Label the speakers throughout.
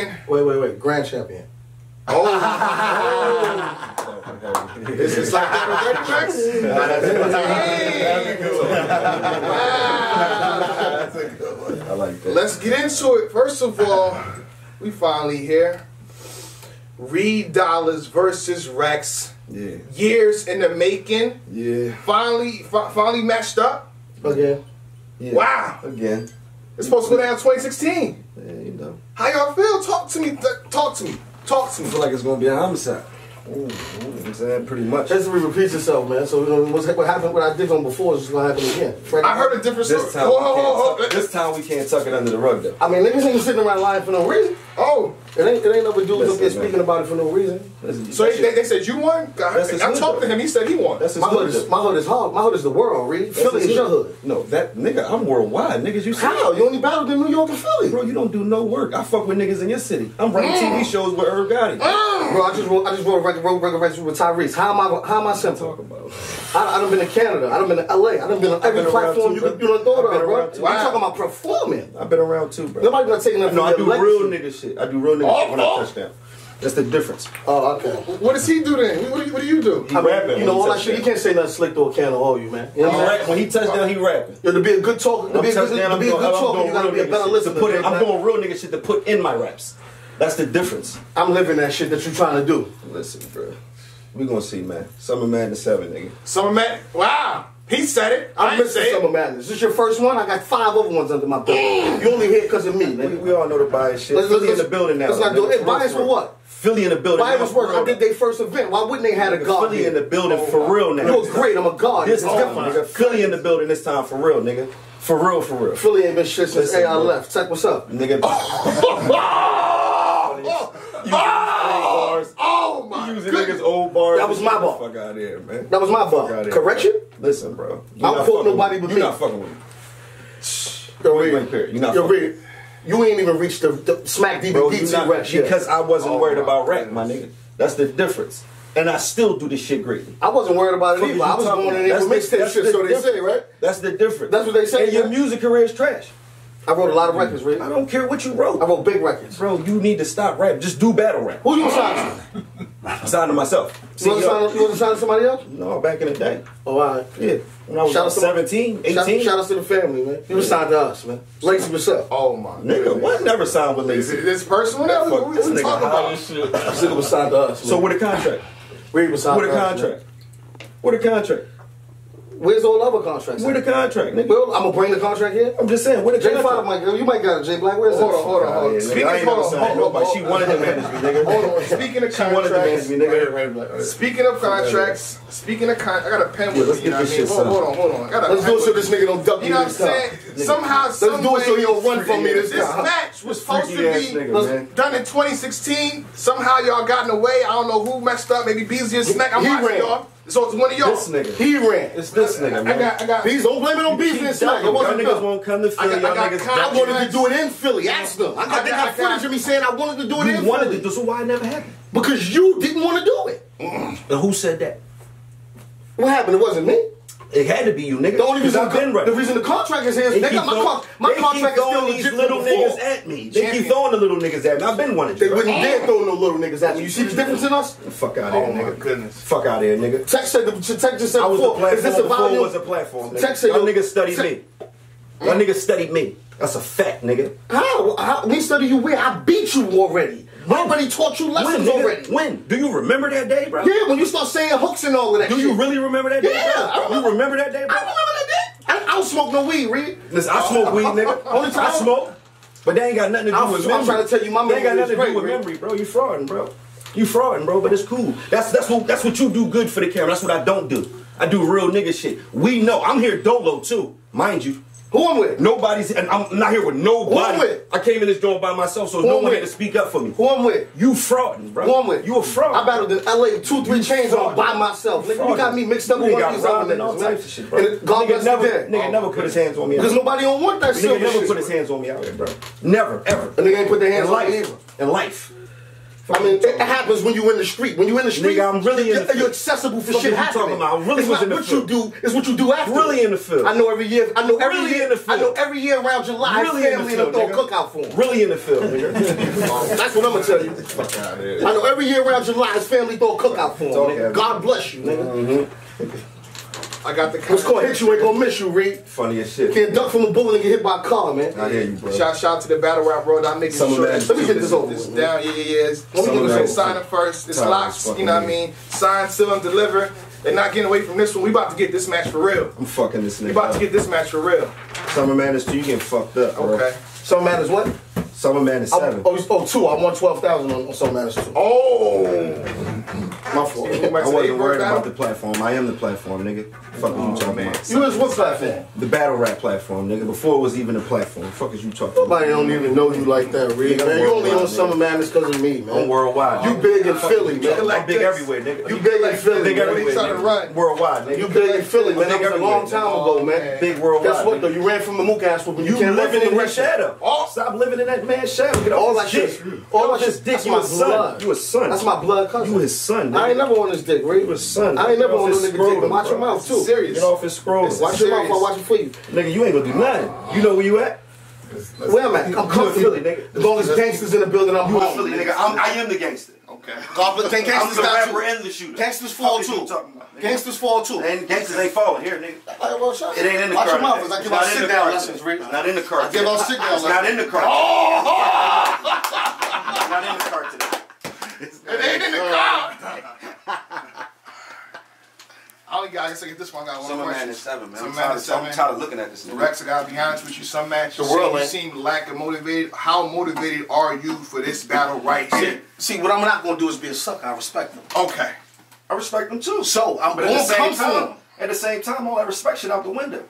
Speaker 1: champion.
Speaker 2: Wait, wait, wait. Grand champion.
Speaker 1: Oh, this is like that on Dirty Max.
Speaker 3: I like that.
Speaker 1: Let's get into it. First of all, we finally here. Reed Dollaz versus Rex.
Speaker 3: Yeah.
Speaker 1: Years in the making.
Speaker 3: Yeah.
Speaker 1: Finally, fi- finally matched up.
Speaker 2: Again.
Speaker 3: yeah.
Speaker 1: Wow.
Speaker 3: Again.
Speaker 1: It's supposed to go down 2016.
Speaker 3: Yeah, you know.
Speaker 1: How y'all feel? Talk to me. Talk to me. Talk to me.
Speaker 3: feel like it's gonna be a homicide. Ooh, ooh, you know what I'm saying pretty much.
Speaker 2: History repeats itself, man. So you know, what's, what happened, what I did on before is just gonna happen again. Freddie-
Speaker 1: I heard a different story.
Speaker 3: This time,
Speaker 1: Whoa,
Speaker 3: we
Speaker 1: whoa, whoa,
Speaker 3: can't tuck, this time we can't tuck it under the rug though.
Speaker 2: I mean, niggas ain't sitting around lying for no reason.
Speaker 1: Oh,
Speaker 2: It ain't, it ain't no dudes up
Speaker 3: Listen,
Speaker 2: there speaking about it for no reason.
Speaker 3: Listen,
Speaker 1: so they, they, they said you won. God,
Speaker 3: That's
Speaker 1: I
Speaker 3: hood,
Speaker 1: talked to him. He said he won.
Speaker 3: that's
Speaker 2: My hood
Speaker 3: hood.
Speaker 2: is
Speaker 3: though.
Speaker 2: my hood is hard. My hood is the world, Reed.
Speaker 3: That's
Speaker 2: Philly is your hood.
Speaker 3: No, that nigga, I'm worldwide. Niggas, you see
Speaker 2: How? You only battled in New York and Philly.
Speaker 3: Bro, you don't do no work. I fuck with niggas in your city. I'm writing
Speaker 1: Mm.
Speaker 3: TV shows with Herb Gotti.
Speaker 2: Bro, I just wrote, I just wrote a record, wrote record with Tyrese. How am I? How am I simple?
Speaker 3: Talk about.
Speaker 2: I, I done been to Canada. I done been to LA. I done been on every
Speaker 3: been
Speaker 2: platform you could you done thought of, bro.
Speaker 3: around too.
Speaker 2: You talking about performing?
Speaker 3: I've been around too, bro.
Speaker 2: Nobody gonna take nothing.
Speaker 3: No, I do
Speaker 2: legacy.
Speaker 3: real nigga shit. I do real nigga
Speaker 1: Oh,
Speaker 3: shit when I
Speaker 1: oh.
Speaker 3: touch down. That's the difference.
Speaker 2: Oh, okay.
Speaker 1: What does he do then? What do you, what do, you do?
Speaker 3: He
Speaker 2: I mean,
Speaker 3: rapping.
Speaker 2: you know all
Speaker 3: he
Speaker 2: that shit. You can't say nothing slick through a can of oil, you man. You know what I'm
Speaker 3: when he touch down, he rapping.
Speaker 2: Yo, to be a good talker, to be a good, to be a good talker, you gotta be a better listener.
Speaker 3: To. I'm doing real nigga shit to put in my raps. That's the difference.
Speaker 2: I'm living that shit that you're trying to do.
Speaker 3: Listen, bro. We gonna see, man. Summer Madness 7, nigga.
Speaker 1: Summer man. Wow. He said it. I
Speaker 2: I'm
Speaker 1: say
Speaker 2: Summer. Madness. This is your first one? I got five other ones under my belt. you only here because of me,
Speaker 3: We,
Speaker 2: nigga.
Speaker 3: we all know the bias shit.
Speaker 2: Let's-
Speaker 3: Philly
Speaker 2: let's-
Speaker 3: in the building now.
Speaker 2: let's not do it. Bias for what?
Speaker 3: Philly in the building. Now, for
Speaker 2: work. I did their first event. Why wouldn't they have a god?
Speaker 3: Philly in the building oh, for real, nigga.
Speaker 2: You're great. I'm a god.
Speaker 3: This is
Speaker 2: different.
Speaker 3: nigga. Philly in the building this time for real, nigga. For real, for real.
Speaker 2: Philly ain't been shit since
Speaker 3: Listen,
Speaker 2: AI left. Check what's up.
Speaker 3: Nigga.
Speaker 1: Oh, oh my
Speaker 3: using niggas old bars.
Speaker 2: That was my bar.
Speaker 3: Fuck out here, man.
Speaker 2: That was my bar. Correction?
Speaker 3: Listen, bro. You
Speaker 2: I don't
Speaker 3: not
Speaker 2: quote nobody
Speaker 3: with
Speaker 2: but
Speaker 3: me. You're not fucking with me.
Speaker 2: Yo,
Speaker 3: Point
Speaker 2: Reed.
Speaker 3: blank period. You're not
Speaker 2: Yo,
Speaker 3: fucking
Speaker 2: Reed. You ain't even reached the, the smack DVD rap yet.
Speaker 3: because I wasn't
Speaker 1: Oh
Speaker 3: worried about rap, my nigga. That's the difference. And I still do this shit greatly.
Speaker 2: I wasn't worried about it either. I was going in there with
Speaker 3: That's the-
Speaker 2: mixtape shit,
Speaker 3: the
Speaker 2: so they say,
Speaker 3: difference.
Speaker 2: right?
Speaker 3: That's the difference.
Speaker 2: That's what they say,
Speaker 3: And your music career is trash.
Speaker 2: I wrote a lot of records, Reed.
Speaker 3: I don't care what you wrote.
Speaker 2: I wrote big records.
Speaker 3: Bro, you need to stop rap. Just do battle rap.
Speaker 2: Who you signed to?
Speaker 3: Sign to myself.
Speaker 2: You wasn't
Speaker 3: yo,
Speaker 2: signed, you wasn't signed to somebody else?
Speaker 3: No, back in the day.
Speaker 2: Oh, all right.
Speaker 3: Yeah. When I was
Speaker 2: Shout
Speaker 3: about
Speaker 2: out to-
Speaker 3: 17, 18.
Speaker 2: Shout, shout out to the family, man. You was signed to us, man. Lazy yourself.
Speaker 1: Oh my
Speaker 3: Nigga, what? Never signed with
Speaker 1: Is
Speaker 3: Lazy.
Speaker 1: this personal now?
Speaker 3: Fuck
Speaker 1: What we
Speaker 3: this
Speaker 1: we
Speaker 3: nigga
Speaker 1: talking about?
Speaker 3: as shit.
Speaker 2: This nigga was signed to us, man.
Speaker 3: So with a contract.
Speaker 2: We was signed
Speaker 3: With a
Speaker 2: to us,
Speaker 3: contract. With a contract.
Speaker 2: Man. Where's all other contracts?
Speaker 3: With a
Speaker 2: at?
Speaker 3: contract, nigga.
Speaker 2: Well, I'm gonna bring the contract here.
Speaker 3: I'm just saying, with a
Speaker 2: J5
Speaker 3: contract.
Speaker 2: might go. You might got it, J Black. Where's
Speaker 1: Hold
Speaker 2: that?
Speaker 1: on, hold on, hold on.
Speaker 3: Yeah,
Speaker 1: Speaking,
Speaker 3: I ain't
Speaker 1: hold on, hold on,
Speaker 3: nobody.
Speaker 1: hold
Speaker 3: She wanted to manage me, nigga.
Speaker 1: Hold on. Speaking of
Speaker 3: She wanted to manage
Speaker 1: contracts,
Speaker 3: me, nigga.
Speaker 1: speaking of contracts, speaking of con, I got a pen with
Speaker 3: let's
Speaker 1: me. You
Speaker 3: get
Speaker 1: know what
Speaker 3: this
Speaker 1: I mean?
Speaker 3: shit
Speaker 1: Hold, hold on, hold on. I got a
Speaker 2: Let's
Speaker 1: pen
Speaker 2: do it so this nigga don't duck
Speaker 1: You
Speaker 2: me
Speaker 1: know what I'm
Speaker 2: this time.
Speaker 1: saying? Somehow,
Speaker 2: Let's do it so
Speaker 1: some
Speaker 2: he don't run from me this
Speaker 1: This match was supposed to be done in 2016. Somehow y'all got in the way. I don't know who messed up. Maybe Beasley or Smack. I'm
Speaker 2: He
Speaker 1: watching y'all. So it's one of y'all.
Speaker 3: This nigga.
Speaker 2: He ran.
Speaker 3: It's this nigga,
Speaker 1: I
Speaker 3: man.
Speaker 1: got, I got.
Speaker 2: Please don't blame it on beef and smack. It
Speaker 3: Y'all
Speaker 2: wasn't
Speaker 3: niggas won't come to Philly.
Speaker 1: I got- I
Speaker 3: Y'all
Speaker 1: got
Speaker 3: niggas
Speaker 1: con-
Speaker 2: I wanted to do it in Philly. Ask them. I got,
Speaker 1: I
Speaker 2: they
Speaker 1: got-
Speaker 2: got
Speaker 1: I got-
Speaker 2: footage of me saying I wanted to do it
Speaker 3: You
Speaker 2: in
Speaker 3: wanted
Speaker 2: Philly.
Speaker 3: to do so why it never happened?
Speaker 2: Because you didn't want to do it.
Speaker 3: And who said that?
Speaker 2: What happened? It wasn't me.
Speaker 3: It had to be you, nigga.
Speaker 2: The only reason
Speaker 3: I've been
Speaker 2: the
Speaker 3: ready.
Speaker 2: reason the contract is here is
Speaker 3: They
Speaker 2: got my, con- my
Speaker 3: they keep
Speaker 2: contract is still
Speaker 3: throwing these little
Speaker 2: before.
Speaker 3: niggas at me. They
Speaker 1: Champion.
Speaker 3: keep throwing the little niggas at me. I've been wanting
Speaker 2: They wouldn't dare throw no little niggas at me. You see the difference in us?
Speaker 3: Fuck out
Speaker 1: Oh
Speaker 3: of here, nigga.
Speaker 1: goodness.
Speaker 3: Fuck out of here, nigga.
Speaker 2: Tech said the Tech just said
Speaker 3: I was a
Speaker 2: before. Is this a
Speaker 3: platform before
Speaker 2: volume?
Speaker 3: was a platform. Nigga.
Speaker 2: Tech said
Speaker 3: Y'all niggas studied me. Y'all niggas studied me. That's a fact, nigga.
Speaker 2: How? How? We study you where? I beat you already. Already taught you lessons
Speaker 3: nigga?
Speaker 2: already.
Speaker 3: When? Do you remember that day, bro?
Speaker 2: Yeah, when you start saying hooks and all of that
Speaker 3: Do
Speaker 2: shit.
Speaker 3: you really remember that day,
Speaker 2: Yeah, I remember.
Speaker 3: You remember that day, bro?
Speaker 2: I remember that day. I, I don't smoke no weed, Reed.
Speaker 3: Listen, I smoke weed, nigga.
Speaker 2: Only time-
Speaker 3: I smoke. But they ain't got nothing to do
Speaker 2: I'm-
Speaker 3: with
Speaker 2: I'm trying to tell you, my
Speaker 3: They ain't got nothing
Speaker 2: is
Speaker 3: to do with memory, bro. You frauding, bro. You frauding, bro. But it's cool. That's that's what that's what you do good for the camera. That's what I don't do. I do real nigga shit. We know. I'm here dolo too, mind you.
Speaker 2: Who I'm with?
Speaker 3: Nobody's, and I'm not here with nobody.
Speaker 2: Who I'm with?
Speaker 3: I came in this joint by myself, so
Speaker 2: Who
Speaker 3: no
Speaker 2: I'm
Speaker 3: one
Speaker 2: with?
Speaker 3: had to speak up for me.
Speaker 2: Who I'm with?
Speaker 3: You frauding, bro.
Speaker 2: Who I'm with?
Speaker 3: You a fraud.
Speaker 2: I battled in LA two, three chains on by myself. Nigga, you got me mixed up with one of these other
Speaker 3: robbed and all
Speaker 2: niggas,
Speaker 3: types of shit, bro.
Speaker 2: And God
Speaker 3: nigga never,
Speaker 2: dead.
Speaker 3: nigga never put his hands on me.
Speaker 2: Because nobody don't want that
Speaker 3: Nigga never
Speaker 2: shit.
Speaker 3: put his hands on me out here, bro. Never, ever.
Speaker 2: And nigga ain't put their hands
Speaker 3: in
Speaker 2: on me
Speaker 3: life.
Speaker 2: either.
Speaker 3: In life.
Speaker 2: I mean, it, it happens when you in the street. When you in the street,
Speaker 3: Nigga, I'm really
Speaker 2: you're,
Speaker 3: the
Speaker 2: you're accessible for shit
Speaker 3: you
Speaker 2: happening.
Speaker 3: talking about? I really
Speaker 2: it's
Speaker 3: was
Speaker 2: not
Speaker 3: in the
Speaker 2: what
Speaker 3: field.
Speaker 2: you do. It's what you do after.
Speaker 3: Really in the field.
Speaker 2: I know every year. I know every
Speaker 3: Really
Speaker 2: year.
Speaker 3: in the field.
Speaker 2: I know every year around July.
Speaker 3: Really
Speaker 2: his
Speaker 3: in the
Speaker 2: family
Speaker 3: field,
Speaker 2: throw a cookout for him.
Speaker 3: Really in the field, nigga.
Speaker 2: That's what I'm gonna tell you.
Speaker 1: Fuck out of here.
Speaker 2: I know every year around July, his family throw a cookout for him.
Speaker 3: okay,
Speaker 2: nigga.
Speaker 3: man.
Speaker 2: God bless you, nigga. Mm-hmm.
Speaker 1: I got the
Speaker 2: What's gonna hit you ain't gonna miss you, Reed.
Speaker 3: Funny as shit.
Speaker 2: Can't duck from a bullet and get hit by a car, man.
Speaker 3: I hear you, bro.
Speaker 1: Shout shout to the battle rap bro. I'm making
Speaker 3: Summer
Speaker 1: sure
Speaker 3: Madness
Speaker 1: that
Speaker 2: Let me get this over
Speaker 1: this
Speaker 2: with.
Speaker 1: down. Yeah, yeah, yeah.
Speaker 2: Let me get this
Speaker 1: Madness, sign it first. It's
Speaker 3: Time
Speaker 1: locks. You know what I
Speaker 3: me.
Speaker 1: mean? Sign, seal, and deliver. They're not getting away from this one. We about to get this match for real.
Speaker 3: I'm fucking this nigga.
Speaker 1: We
Speaker 3: nigga.
Speaker 1: about to get this match for real.
Speaker 3: Summer Madness 2, you getting fucked up, bro.
Speaker 1: Okay.
Speaker 2: Some man is what?
Speaker 3: Summer Madness
Speaker 2: I,
Speaker 3: 7.
Speaker 2: oh, oh, two. I won twelve thousand on, on some man is two.
Speaker 1: Oh.
Speaker 2: My fault.
Speaker 3: I wasn't worried about
Speaker 1: out.
Speaker 3: the platform. I am the platform, nigga. Fuck is you oh, talking
Speaker 1: man.
Speaker 3: about?
Speaker 2: You is what platform?
Speaker 3: The battle rap platform, nigga. Before it was even a platform. Fuck is you talking about?
Speaker 2: Nobody don't even know you like that, Reed.
Speaker 3: Nigga,
Speaker 2: Man, you only
Speaker 3: worldwide,
Speaker 2: on Summer. Madness because of me, man.
Speaker 3: I'm worldwide.
Speaker 2: You big in Philly,
Speaker 3: is you
Speaker 2: man.
Speaker 3: I'm big everywhere, nigga.
Speaker 2: You big in Philly,
Speaker 3: big
Speaker 2: man.
Speaker 3: everywhere,
Speaker 1: He trying to
Speaker 3: nigga.
Speaker 1: run.
Speaker 3: Worldwide, nigga.
Speaker 2: You big in Philly, man. That was a long time ago, man.
Speaker 3: Big worldwide.
Speaker 2: Guess what, though? You ran from the mook ass whooping. You
Speaker 3: You
Speaker 2: can't run
Speaker 3: living in
Speaker 2: the
Speaker 3: that shadow.
Speaker 1: Oh.
Speaker 3: Stop living in that man's shadow. Get
Speaker 2: All that shit. All that shit.
Speaker 3: dick. You a son.
Speaker 2: blood.
Speaker 3: You a son.
Speaker 2: That's my blood cousin.
Speaker 3: You his son.
Speaker 2: I ain't never on his dick, Reed.
Speaker 3: You his son.
Speaker 2: I ain't never on no
Speaker 3: his
Speaker 2: nigga dick.
Speaker 3: scrotum,
Speaker 2: Watch your mouth, too.
Speaker 1: Serious.
Speaker 3: Get off his scroll.
Speaker 2: Watch your mouth. I watch it for you.
Speaker 3: Nigga, you ain't gonna do uh, nothing. You know where you at?
Speaker 2: Where am I? I'm comfortable.
Speaker 3: Philly, nigga.
Speaker 2: As long as gangsters in the building, I'm home.
Speaker 3: Philly, nigga. I'm, I am the gangster.
Speaker 1: Okay.
Speaker 2: God. Can
Speaker 3: I'm
Speaker 2: gangsters
Speaker 3: the
Speaker 2: got
Speaker 3: rapper and the shooter.
Speaker 2: Gangsters fall too.
Speaker 3: you talking about, nigga?
Speaker 2: Gangsters fall too.
Speaker 3: And gangsters ain't falling here, nigga.
Speaker 2: Alright, well, shut
Speaker 3: It ain't in the
Speaker 2: Watch
Speaker 3: car.
Speaker 2: your mouth I give out
Speaker 3: not in the
Speaker 2: sit down lessons. Rick.
Speaker 3: Not in the car.
Speaker 2: I give out sit down
Speaker 3: It's not in the car. Oh! It's not in the car today.
Speaker 1: It ain't in the car. I only got, I guess I get this one. I got one
Speaker 3: Summer
Speaker 1: question.
Speaker 3: Madness 7, man.
Speaker 1: Summer
Speaker 3: I'm tired,
Speaker 1: Madness
Speaker 3: of, I'm tired of looking at this nigga.
Speaker 1: Rex, I gotta be honest with you. Some matches,
Speaker 2: The world
Speaker 1: you
Speaker 2: ain't-
Speaker 1: seem lack of motivated. How motivated are you for this battle right
Speaker 2: See,
Speaker 1: here?
Speaker 2: see, what I'm not gonna do is be a sucker. I respect them.
Speaker 1: Okay.
Speaker 3: I respect them too.
Speaker 2: So I'm
Speaker 3: But at the
Speaker 2: gonna come for them.
Speaker 3: at the same time, all that respect shit out the window.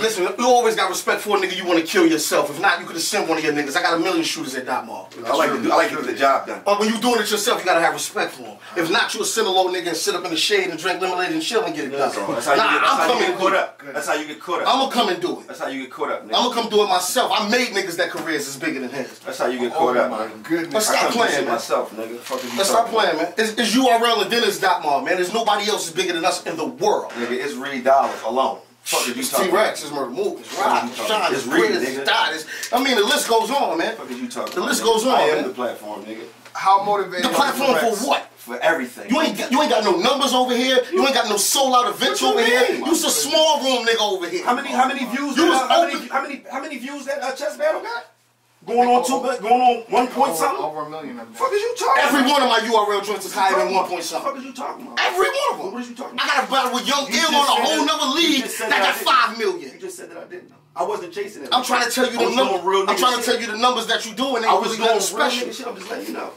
Speaker 2: Listen, you always got respect for a nigga you want to kill yourself. If not, you could have sent one of your niggas. I got a million shooters at that mall.
Speaker 3: I like to do, I like to get the job done.
Speaker 2: But when you doing it yourself, you gotta have respect for him. If not, you'll send a low nigga and sit up in the shade and drink lemonade and chill and get it done.
Speaker 3: That's how you get,
Speaker 2: Nah, I'm coming to do
Speaker 3: caught up. That's how you get caught up.
Speaker 2: I'm gonna come and do it.
Speaker 3: That's how you get caught up, nigga.
Speaker 2: I'm gonna come do it myself. I made niggas that careers is bigger than his.
Speaker 3: That's how you get
Speaker 1: Oh
Speaker 3: caught up,
Speaker 1: my
Speaker 3: man.
Speaker 1: goodness.
Speaker 2: Let's stop
Speaker 3: come do this
Speaker 2: playing, man.
Speaker 3: myself, nigga. Fuck
Speaker 2: Let's stop playing, man. It's, it's URL and then it's Dotmar, man. There's nobody else is bigger than us in the world.
Speaker 3: Nigga, it's Reed Dollaz alone. Fuck you talking
Speaker 2: T Rex is Murda Mook, it's Rock, it's Sean,
Speaker 3: It's
Speaker 2: it's
Speaker 3: nigga.
Speaker 2: it's Dot. it's- I mean, the list goes on, man.
Speaker 3: Fuck is you talking
Speaker 2: The list goes on,
Speaker 3: I am the platform, nigga.
Speaker 1: How motivated?
Speaker 2: The platform for what?
Speaker 3: For everything.
Speaker 2: You ain't got, you ain't got no numbers over here. You ain't got no sold out events
Speaker 3: What you
Speaker 2: over here.
Speaker 3: mean?
Speaker 2: You's a small room nigga over here.
Speaker 3: How many how many views
Speaker 2: You
Speaker 3: that,
Speaker 2: was
Speaker 3: how, many,
Speaker 2: open-
Speaker 3: how many how many views that uh, chess battle got? Going on two going on one point
Speaker 1: Over,
Speaker 3: something?
Speaker 1: over a million. of them.
Speaker 3: Fuck is you talking
Speaker 2: Every
Speaker 3: about?
Speaker 2: one of my URL joints is higher than one point something.
Speaker 3: Fuck is you talking about?
Speaker 2: Every one of them.
Speaker 3: What is you talking About?
Speaker 2: I got a battle with Young
Speaker 3: You
Speaker 2: Ill on a whole
Speaker 3: that-
Speaker 2: nother league that
Speaker 3: that
Speaker 2: got
Speaker 3: didn't. You just said that I didn't. I wasn't chasing it.
Speaker 2: I'm trying to tell you the
Speaker 3: was
Speaker 2: numbers.
Speaker 3: real
Speaker 2: I'm
Speaker 3: nigga
Speaker 2: trying to tell you the numbers that you doing.
Speaker 3: I was
Speaker 2: really
Speaker 3: doing real
Speaker 2: special.
Speaker 3: nigga shit. I'm just letting you know.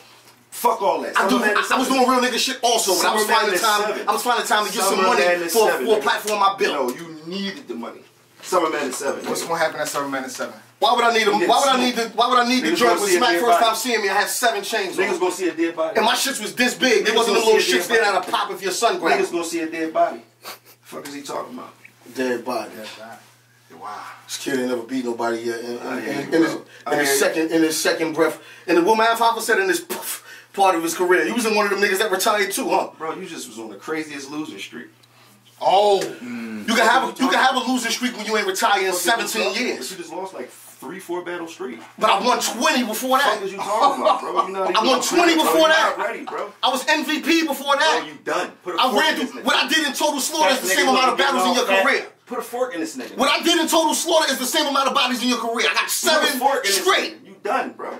Speaker 3: Fuck all that.
Speaker 2: I, do, I, I was doing real nigga shit also, but I was finding time.
Speaker 3: seven.
Speaker 2: I was finding time to get some money for,
Speaker 3: seven,
Speaker 2: for a platform I built.
Speaker 3: No, you needed the money. Summer Madness seven.
Speaker 1: What's
Speaker 3: nigga.
Speaker 1: gonna happen at Summer Madness Seven?
Speaker 2: Why would I need a, Why would I need the Why would I need the joint
Speaker 3: gonna
Speaker 2: when
Speaker 3: see
Speaker 2: Smack first time seeing me? I had seven chains
Speaker 3: Niggas
Speaker 2: on,
Speaker 3: gonna see a dead body.
Speaker 2: and my shits was this big. It wasn't the
Speaker 3: gonna
Speaker 2: little
Speaker 3: see a
Speaker 2: shits
Speaker 3: dead
Speaker 2: there that'll pop if your son grabs.
Speaker 3: Niggas gonna see a dead body. Fuck is he talking about?
Speaker 2: Dead body.
Speaker 1: Wow.
Speaker 2: This kid ain't never beat nobody yet. In, in, in,
Speaker 3: you,
Speaker 2: in his, in his second, in his second breath, and the woman Papa said in this puff part of his career, he was in one of them niggas that retired too, huh?
Speaker 3: Bro, you just was on the craziest losing streak.
Speaker 2: Oh, mm. you can have a, you can have a losing streak when you ain't retired in
Speaker 3: Fuck is you
Speaker 2: 17 years.
Speaker 3: But you just lost like three, four battle streak.
Speaker 2: But I won 20 before
Speaker 3: Fuck
Speaker 2: that.
Speaker 3: is you talking about, bro? You not
Speaker 2: I won 20
Speaker 3: bro,
Speaker 2: before that.
Speaker 3: Ready, bro.
Speaker 2: I was MVP before
Speaker 3: Bro,
Speaker 2: that.
Speaker 3: you done. Put a
Speaker 2: I
Speaker 3: fork
Speaker 2: ran through what I did in total slaughter is the same amount of battles in your
Speaker 3: all fat.
Speaker 2: career.
Speaker 3: Put a fork in this nigga.
Speaker 2: What I did in total slaughter is the same amount of bodies in your career. I got seven
Speaker 3: fork in this
Speaker 2: straight.
Speaker 3: You done, bro. You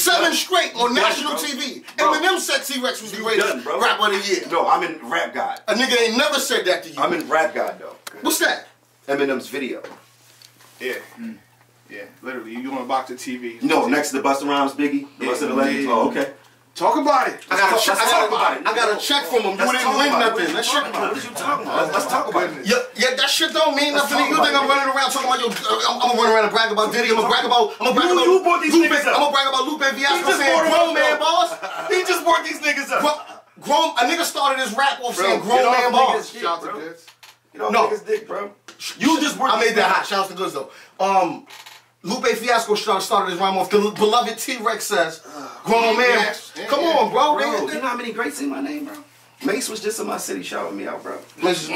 Speaker 2: Seven
Speaker 3: done.
Speaker 2: straight on
Speaker 3: You done,
Speaker 2: national
Speaker 3: bro.
Speaker 2: TV.
Speaker 3: Bro.
Speaker 2: Eminem said T-Rex was the greatest
Speaker 3: done, bro.
Speaker 2: rapper of the year.
Speaker 3: No, I'm in Rap God.
Speaker 2: A nigga ain't never said that to you.
Speaker 3: I'm in Rap God though.
Speaker 2: What's that?
Speaker 3: Eminem's video.
Speaker 1: Yeah. Hmm. Yeah. Literally, you want to box the TV?
Speaker 3: No, next to the Busta Rhymes Biggie. The
Speaker 1: Yeah,
Speaker 3: rest of the legends.
Speaker 1: yeah.
Speaker 3: Oh, okay.
Speaker 1: Talk about it.
Speaker 2: I got a check. I got,
Speaker 3: it.
Speaker 2: I got a check from him. You didn't win nothing. That shit.
Speaker 3: What you talking about? Let's, talk about it.
Speaker 2: Yeah, yeah, that shit don't mean
Speaker 3: Let's
Speaker 2: nothing. to you. You think I'm running around talking about your? I'm, I'm gonna run around and brag about Diddy. I'm gonna brag about. I'm gonna brag about.
Speaker 3: you you brought these
Speaker 2: Lupe,
Speaker 3: niggas up.
Speaker 2: I'm gonna brag about Lupe Fiasco saying grown man boss.
Speaker 3: He just brought these niggas up.
Speaker 2: Grown. A nigga started his rap off saying grown man boss.
Speaker 1: Shout to. Goods.
Speaker 3: You know,
Speaker 2: No.
Speaker 3: niggas dick, bro. You just brought
Speaker 2: I made that hot. Shouts to goods though. Um, Lupe Fiasco started, his rhyme off. The beloved T Rex says, oh, grown man.
Speaker 1: yes, yeah,
Speaker 2: Come
Speaker 1: yeah.
Speaker 2: on, bro.
Speaker 3: Bro, you know how many greats in my name, bro? Mase was just in my city shouting me out, bro.
Speaker 2: Let's-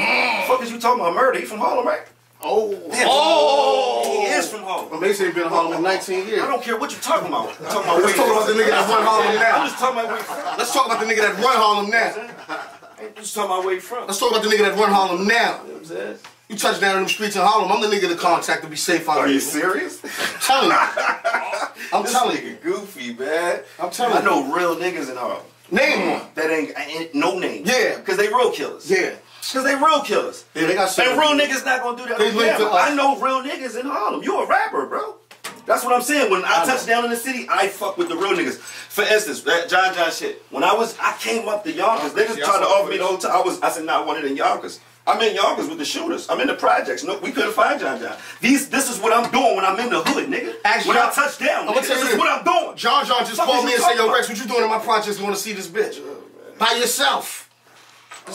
Speaker 3: fuck is you talking about? Murder? He from Harlem, right?
Speaker 1: Oh.
Speaker 3: Oh, he is from Harlem.
Speaker 2: Well, Mason ain't been in Harlem in 19 years.
Speaker 3: I don't care what you talking about. I'm talking about
Speaker 2: Let's talk about the nigga that run Harlem
Speaker 3: I'm
Speaker 2: now.
Speaker 3: just talking about where.
Speaker 2: Let's talk about the nigga that run Harlem now.
Speaker 3: I'm just talking about where you from.
Speaker 2: Let's talk about the nigga that run Harlem now.
Speaker 3: You know what I'm saying?
Speaker 2: You touch down in them streets in Harlem, I'm the nigga to contact to be safe out
Speaker 3: Are you serious?
Speaker 2: I'm telling you. I'm
Speaker 3: This
Speaker 2: telling you.
Speaker 3: nigga goofy, man.
Speaker 2: I'm telling
Speaker 3: I
Speaker 2: you.
Speaker 3: I know real niggas in Harlem.
Speaker 2: Name one.
Speaker 3: That ain't, ain't no name.
Speaker 2: Yeah.
Speaker 3: Because they real killers.
Speaker 2: Yeah.
Speaker 3: Because they real killers.
Speaker 2: Yeah, they got
Speaker 3: And real niggas not gonna do that
Speaker 2: They
Speaker 3: on
Speaker 2: to.
Speaker 3: I know real niggas in Harlem. You a rapper, bro. That's what I'm saying. When I,
Speaker 2: I know.
Speaker 3: touch down in the city, I fuck with the real niggas. For instance, that John John shit. When I was, I came up to Yonkers. Niggas
Speaker 1: Yeah, I
Speaker 3: tried to offer me the
Speaker 1: the
Speaker 3: whole time. I was, I said, nah, I wanted in Yonkers. I'm in Yonkers with the shooters. I'm in the projects. No, we couldn't find John John. These, this is what I'm doing when I'm in the hood, nigga.
Speaker 2: Ask
Speaker 3: when
Speaker 2: John-
Speaker 3: I touch down, nigga, this is what I'm doing.
Speaker 2: John John just called me and said, yo. Rex, what you doing in my projects? You want to see this bitch? Uh, By yourself.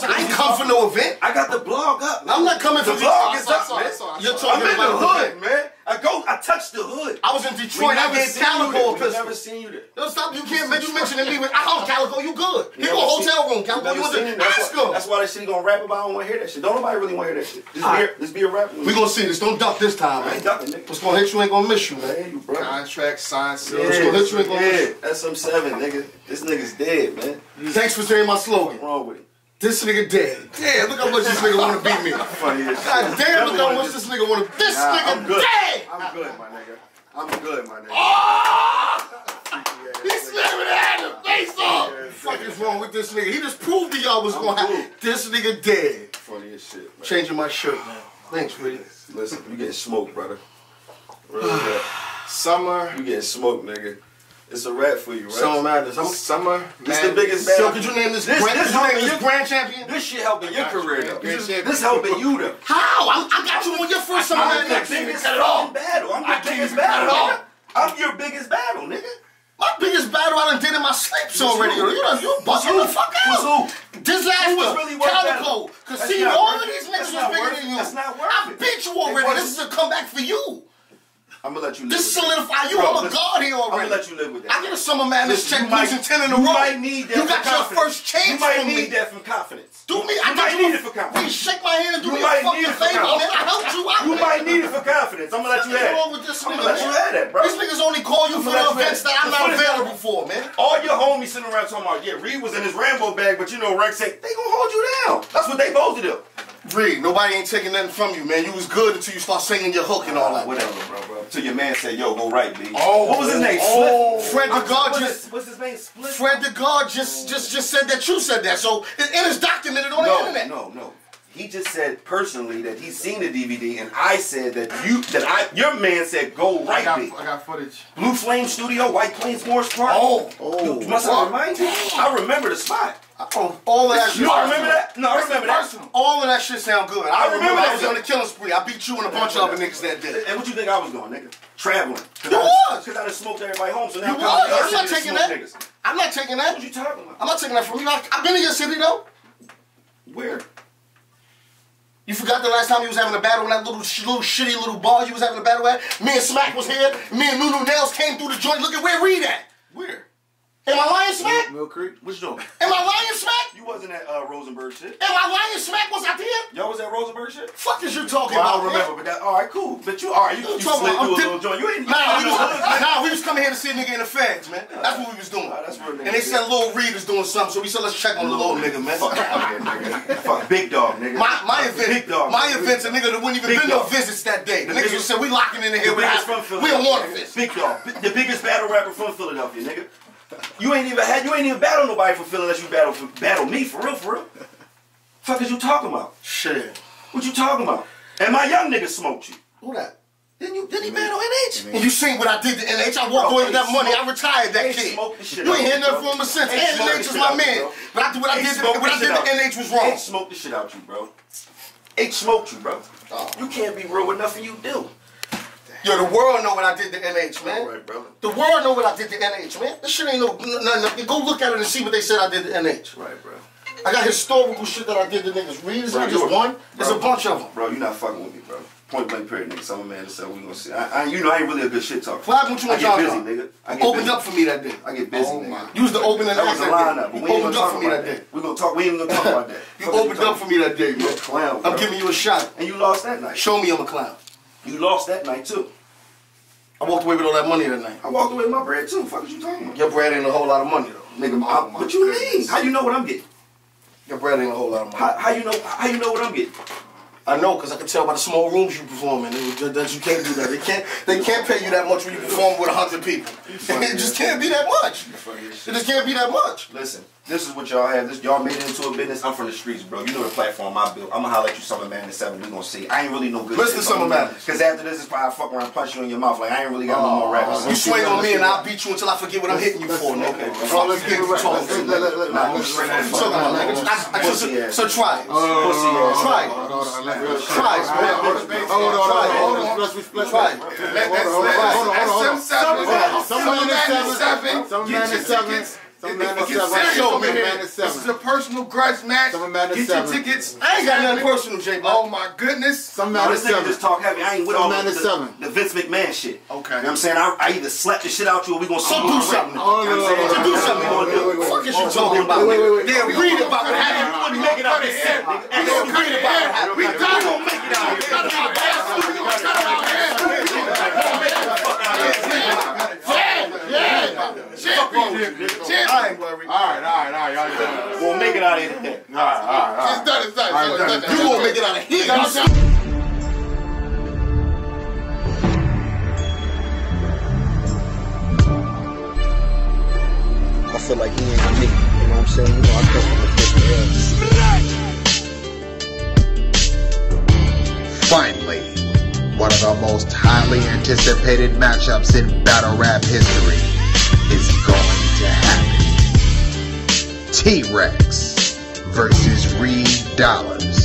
Speaker 2: I ain't come for no event.
Speaker 3: I got the blog up.
Speaker 2: I'm not coming
Speaker 3: The
Speaker 2: for
Speaker 3: blog
Speaker 2: you.
Speaker 3: is
Speaker 1: I
Speaker 3: up,
Speaker 1: saw it, I
Speaker 3: man.
Speaker 1: saw it, I
Speaker 2: You're
Speaker 1: saw it.
Speaker 3: I'm
Speaker 2: talking
Speaker 3: in the hood, man. I go, I touch the hood.
Speaker 2: I was in
Speaker 3: We
Speaker 2: Detroit. I
Speaker 3: never
Speaker 2: gave Calicoe
Speaker 3: there.
Speaker 2: a pistol.
Speaker 3: never seen you there.
Speaker 2: Yo, stop. You can't make you mentioning me with, oh, Calicoe, you good. You
Speaker 3: Never
Speaker 2: go hotel room,
Speaker 3: Calicoe.
Speaker 2: You was
Speaker 3: seen
Speaker 2: in
Speaker 3: it. That's why,
Speaker 2: him.
Speaker 3: that's why that shit gonna rap about. I don't want to hear that shit. Don't nobody really want to hear that shit. Just,
Speaker 2: Alright.
Speaker 3: be, a- just be a rapper.
Speaker 2: We gonna see this. Don't duck this time, man.
Speaker 3: ain't ducking, nigga.
Speaker 2: What's gonna hit you ain't gonna miss you, man.
Speaker 3: you, bro.
Speaker 1: Contract, sign, seal.
Speaker 2: What's gonna hit you ain't gonna miss
Speaker 3: yeah,
Speaker 2: you.
Speaker 3: that's some seven, nigga. This nigga's dead, man.
Speaker 2: Thanks for saying my slogan.
Speaker 3: What's wrong with him?
Speaker 2: This nigga dead. Damn, look how much this nigga wanna beat me.
Speaker 3: Funny.
Speaker 2: God damn, look how much this nigga wanna. This
Speaker 3: Nah, I'm
Speaker 2: nigga dead.
Speaker 3: I'm good, my nigga. I'm good, my nigga.
Speaker 2: He's slamming that in the face off. What the fuck is wrong with this nigga? He just proved to y'all what's
Speaker 3: I'm
Speaker 2: gonna happen. This nigga dead.
Speaker 3: Funny as shit, man.
Speaker 2: Changing my shirt, man. Thanks, Freddie.
Speaker 3: Listen, you getting smoked, brother. Real rap.
Speaker 1: Summer.
Speaker 3: You getting smoked, nigga. It's a rap for you, right?
Speaker 2: Summer Madness. I'm,
Speaker 1: Summer.
Speaker 3: This the
Speaker 1: Madness.
Speaker 3: biggest battle.
Speaker 2: could you name this,
Speaker 3: This-
Speaker 2: grand,
Speaker 3: this
Speaker 2: could you name
Speaker 3: helping
Speaker 2: this
Speaker 3: you-
Speaker 2: grand champion?
Speaker 3: This shit helping your career, though.
Speaker 1: Champion.
Speaker 3: This helping you, though.
Speaker 2: How? I'm, I got you on your first Summer
Speaker 3: I'm the biggest
Speaker 2: it all.
Speaker 3: battle. I'm
Speaker 2: I
Speaker 3: biggest battle. nigga. I'm your biggest battle, nigga.
Speaker 2: My biggest battle I done did in my sleeps already. You know, you busting the fuck out. Disaster,
Speaker 3: Who was really Calicoe,
Speaker 2: Casino, all of these niggas was bigger than you.
Speaker 3: That's not worth
Speaker 2: I beat you already. This is a comeback for you.
Speaker 3: I'm gonna let you live
Speaker 2: This solidify you.
Speaker 3: Bro,
Speaker 2: I'm a
Speaker 3: listen,
Speaker 2: god here already.
Speaker 3: I'm gonna let you live with that.
Speaker 2: I get a Summer Madness
Speaker 3: Listen,
Speaker 2: check,
Speaker 3: you
Speaker 2: losing 10 in a
Speaker 3: you
Speaker 2: row.
Speaker 3: might need that
Speaker 2: You got your
Speaker 3: confidence.
Speaker 2: first chance
Speaker 3: You might need
Speaker 2: me.
Speaker 3: that for confidence.
Speaker 2: Do me.
Speaker 3: You
Speaker 2: I
Speaker 3: might need
Speaker 2: you.
Speaker 3: it for confidence.
Speaker 2: Please shake my hand and do
Speaker 3: You
Speaker 2: me a
Speaker 3: might
Speaker 2: fucking
Speaker 3: need it for
Speaker 2: favor, man.
Speaker 3: confidence.
Speaker 2: I helped you out.
Speaker 3: You
Speaker 2: man.
Speaker 3: might need it for confidence. I'm gonna let you
Speaker 2: What's
Speaker 3: have
Speaker 2: wrong
Speaker 3: it.
Speaker 2: with this
Speaker 3: I'm
Speaker 2: nigga,
Speaker 3: gonna let you
Speaker 2: man?
Speaker 3: have that, bro.
Speaker 2: These niggas only call you for the events that. I'm not available for, man.
Speaker 3: All your homies sitting around talking about, yeah, Reed was in his Rambo bag, but you know, Rex said, they gonna hold you down. That's what they supposed to do.
Speaker 2: Reed, nobody ain't taking nothing from you, man. You was good until you start singing your hook and all that.
Speaker 3: Whatever, bro, bro. Till your man said, yo, go right, B.
Speaker 2: Oh,
Speaker 3: what was his name?
Speaker 2: oh. Fred the God
Speaker 3: what's
Speaker 2: just-
Speaker 3: his- What's his name? Split?
Speaker 2: Fred the God just just just said that you said that, so it, it is documented on the internet.
Speaker 3: no, no. He just said personally that he's seen the DVD, and I said that you, that I, your man said go
Speaker 1: I
Speaker 3: right,
Speaker 1: got,
Speaker 3: B.
Speaker 1: I got footage.
Speaker 3: Blue Flame Studio, White Plains, Morris Park.
Speaker 2: Oh,
Speaker 3: oh. Must I remind you? I remember the spot.
Speaker 2: Oh, all of that shit.
Speaker 3: You don't remember that? No, I remember that.
Speaker 2: All of that shit sound good. I,
Speaker 3: I
Speaker 2: remember,
Speaker 3: remember
Speaker 2: I
Speaker 3: that
Speaker 2: was on the killing spree. I beat you and a bunch of other niggas that day.
Speaker 3: And what you think I was doing, nigga? Traveling.
Speaker 2: You
Speaker 3: I
Speaker 2: was.
Speaker 3: Because I done smoked everybody home, so now
Speaker 2: You
Speaker 3: I'm coming to your
Speaker 2: was. I'm not taking that.
Speaker 3: niggas.
Speaker 2: I'm not taking that.
Speaker 3: What you talking about?
Speaker 2: I'm not taking that from you. I, I've been in your city though.
Speaker 3: Where?
Speaker 2: You forgot the last time you was having a battle in that little sh- little shitty little bar you was having a battle at? Me and Smack was here. Me and Nunu Nails came through the joint. Look at where Reed at.
Speaker 3: Where?
Speaker 2: Am I lying, Smack?
Speaker 1: Mill Creek.
Speaker 3: What you doing?
Speaker 2: Am I lying, Smack?
Speaker 3: You wasn't at uh, Rosenberg shit.
Speaker 2: Am I lying, Smack? Was I there?
Speaker 3: Y'all was at Rosenberg shit?
Speaker 2: Fuck is you talking
Speaker 3: Well, I
Speaker 2: about?
Speaker 3: don't
Speaker 2: man?
Speaker 3: remember, but that, all right, cool. But you, all right, you, you,
Speaker 2: You talking about-
Speaker 3: through a little joint. You ain't,
Speaker 2: Nah, we was,
Speaker 3: in the hood, man.
Speaker 2: nah, we was coming here to see a nigga in the feds, man. That's what we was doing.
Speaker 3: Nah, that's real nigga
Speaker 2: and they said Lil Reed was doing something, so we said let's check on the little nigga, man.
Speaker 3: Fuck out nigga. Fuck big dog, nigga.
Speaker 2: My, my event,
Speaker 3: Big dog.
Speaker 2: my event's a nigga that wouldn't even been no visits that day. The niggas said we locking in the here. We,
Speaker 3: biggest
Speaker 2: have-
Speaker 3: from
Speaker 2: we don't want
Speaker 3: Philadelphia.
Speaker 2: visit.
Speaker 3: Big dog. The biggest battle rapper from Philadelphia, nigga. You ain't even had, you ain't even battle nobody for Philly unless you battle for, battle me for real, for real. Fuck is you talking about?
Speaker 2: Shit.
Speaker 3: What you talking about? And my young nigga smoked you.
Speaker 2: Who that?
Speaker 3: Didn't you? Did he battle NH?
Speaker 2: And you seen what I did to NH? I walked
Speaker 3: Bro,
Speaker 2: away with that money. I retired that kid. You ain't hear nothing from him since. And NH is my man. But I did what I did. What I did to. NH was wrong.
Speaker 3: H smoked the shit out you, bro. H smoked you, bro.
Speaker 2: Oh.
Speaker 3: You can't be real with nothing you do.
Speaker 2: Yo, the world know what I did to NH, man.
Speaker 3: Alright, brother.
Speaker 2: The world know what I did to NH, man. This shit ain't no nothing. Go look at it and see what they said I did to NH.
Speaker 3: Right, bro.
Speaker 2: I got historical shit that I did to niggas. Read is not just one. There's a bunch of them.
Speaker 3: Bro, you not fucking with me, bro. Point blank period, nigga. Summer man, so we gonna see. I, I, you know, I ain't really a good shit talker.
Speaker 2: Happened with you
Speaker 3: I get busy, nigga. I
Speaker 2: You
Speaker 3: get
Speaker 2: opened
Speaker 3: busy.
Speaker 2: up for me that day.
Speaker 3: I get busy,
Speaker 1: Oh,
Speaker 3: nigga.
Speaker 2: You was the opening
Speaker 3: That was a
Speaker 2: that
Speaker 3: lineup.
Speaker 2: You opened up for me that day.
Speaker 3: We gonna talk. We ain't gonna talk about that.
Speaker 2: You opened up for me that day,
Speaker 3: a clown,
Speaker 2: I'm giving you a shot.
Speaker 3: And you lost that night.
Speaker 2: Show me I'm a clown.
Speaker 3: You lost that night too.
Speaker 2: I walked away with all that money that night.
Speaker 3: I walked away with my bread too. Fuck is you talking about?
Speaker 2: Your bread ain't a whole lot of money though.
Speaker 3: Nigga, I-
Speaker 1: my
Speaker 3: what you mean? How you know what I'm getting?
Speaker 2: Your bread ain't a whole lot of money.
Speaker 3: How, how you know? How you know what I'm getting?
Speaker 2: I know, cause I can tell by the small rooms you perform in just that you can't do that. They can't. They can't pay you that much when you perform with a hundred people. It just can't be that much. It just can't be that much.
Speaker 3: Listen, this is what y'all have. This y'all made it into a business. I'm from the streets, bro. You know the platform I built. I'm gonna holler at you, Summer Man, in seven. We gonna see. I ain't really no good.
Speaker 2: Listen to Summer Man.
Speaker 3: Cause after this, it's probably I fuck around, punch you in your mouth. Like I ain't really got no more raps.
Speaker 2: You swing on me and I'll beat you until I forget what I'm hitting you for,
Speaker 3: okay, bro.
Speaker 1: Let's get
Speaker 2: talking Talking. So try it. Try it.
Speaker 1: Hold on, let's-
Speaker 2: Try it.
Speaker 1: Hold on, hold on, hold on, hold on. Let's let's
Speaker 2: Try it.
Speaker 1: Hold on, hold on, hold on, hold on.
Speaker 4: Some
Speaker 1: Some man is seven. Some man is seven. Some man is seven.
Speaker 4: Show me
Speaker 1: man
Speaker 4: This is a personal grudge match.
Speaker 1: Some man is
Speaker 4: Get
Speaker 1: seven.
Speaker 4: your tickets.
Speaker 2: I ain't got nothing personal, J.
Speaker 4: Oh my goodness.
Speaker 1: Some
Speaker 3: No,
Speaker 1: man oh,
Speaker 3: this
Speaker 1: is
Speaker 3: nigga
Speaker 1: seven.
Speaker 3: just talk heavy. I ain't with
Speaker 1: Some
Speaker 3: all
Speaker 1: man
Speaker 3: the,
Speaker 1: is
Speaker 3: the,
Speaker 1: seven.
Speaker 3: the Vince McMahon shit.
Speaker 4: Okay.
Speaker 3: You know what I'm saying? I, I either slap the shit out you or we gonna
Speaker 2: So do something.
Speaker 3: already.
Speaker 1: Oh,
Speaker 3: You know
Speaker 1: no,
Speaker 3: what I'm oh, saying?
Speaker 1: no,
Speaker 3: So
Speaker 1: no,
Speaker 3: do something.
Speaker 1: no,
Speaker 3: we gonna do.
Speaker 1: wait, wait,
Speaker 2: Fuck is you
Speaker 3: Oh,
Speaker 2: talking about?
Speaker 1: Wait, wait, wait.
Speaker 2: Yeah, read about what happened.
Speaker 3: You wouldn't make it out this set, nigga.
Speaker 4: We gonna cut it here. We
Speaker 3: We
Speaker 4: done.
Speaker 3: gonna make it out
Speaker 4: We
Speaker 3: here.
Speaker 4: cut it out here. We gonna cut it out here. We gonna cut it out here. Champion. Champion.
Speaker 2: I ain't worried.
Speaker 1: All right, all right, all right, all right.
Speaker 3: We'll make it out of here today.
Speaker 1: All right, right, all
Speaker 4: It's done. It's done.
Speaker 1: All right,
Speaker 4: It's
Speaker 1: done,
Speaker 4: done.
Speaker 1: done.
Speaker 2: You won't make it out of here.
Speaker 5: I feel like he ain't me. You know what I'm saying? You know, I come from a different era.
Speaker 6: Finally, one of the most highly anticipated matchups in battle rap history is going to happen. T-Rex versus Reed Dollaz.